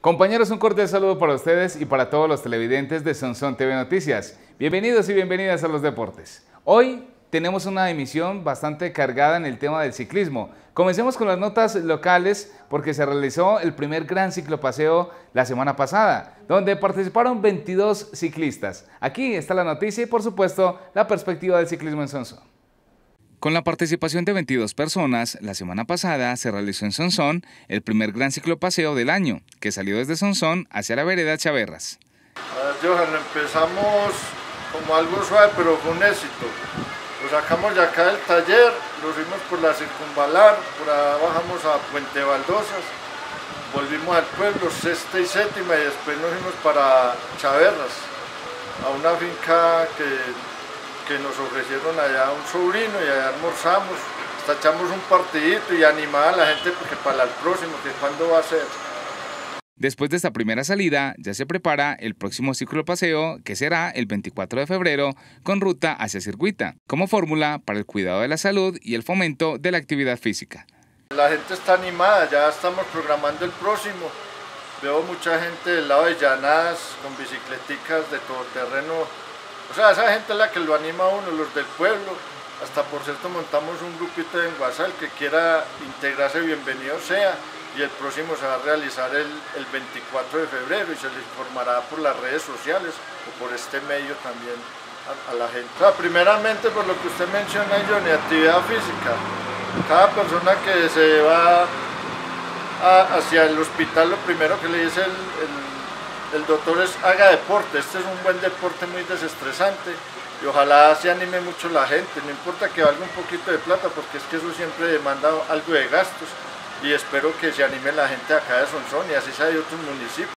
Compañeros, un cordial saludo para ustedes y para todos los televidentes de Sonson TV Noticias. Bienvenidos y bienvenidas a los deportes. Hoy tenemos una emisión bastante cargada en el tema del ciclismo. Comencemos con las notas locales porque se realizó el primer gran ciclopaseo la semana pasada, donde participaron 22 ciclistas. Aquí está la noticia y por supuesto la perspectiva del ciclismo en Sonson. Con la participación de 22 personas, la semana pasada se realizó en Sonsón el primer gran ciclopaseo del año, que salió desde Sonsón hacia la vereda Chaverras. A ver, Johan, empezamos como algo suave, pero con éxito. Lo sacamos de acá del taller, lo fuimos por la circunvalar, por ahí bajamos a Puente Baldosas, volvimos al pueblo, sexta y séptima, y después nos fuimos para Chaverras, a una finca que que nos ofrecieron allá un sobrino y allá almorzamos, hasta echamos un partidito y animaba a la gente porque para el próximo, que cuándo va a ser. Después de esta primera salida, ya se prepara el próximo ciclo paseo, que será el 24 de febrero, con ruta hacia Circuita, como fórmula para el cuidado de la salud y el fomento de la actividad física. La gente está animada, ya estamos programando el próximo. Veo mucha gente del lado de Llanadas, con bicicleticas de todo terreno o sea, esa gente es la que lo anima a uno, los del pueblo. Hasta por cierto montamos un grupito en Guasal que quiera integrarse, bienvenido sea. Y el próximo se va a realizar el, 24 de febrero y se le informará por las redes sociales o por este medio también a, la gente. O sea, primeramente por lo que usted menciona, Johnny, actividad física. Cada persona que se va hacia el hospital, lo primero que le dice el el doctor es haga deporte, este es un buen deporte muy desestresante y ojalá se anime mucho la gente, no importa que valga un poquito de plata porque es que eso siempre demanda algo de gastos y espero que se anime la gente acá de Sonsón y así sea de otros municipios.